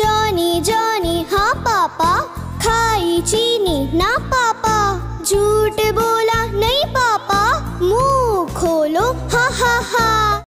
Johnny Johnny हाँ पापा, खाई, चीनी, ना पापा। झूठ बोला, नहीं पापा, मुँह खोलो, हा हा हा।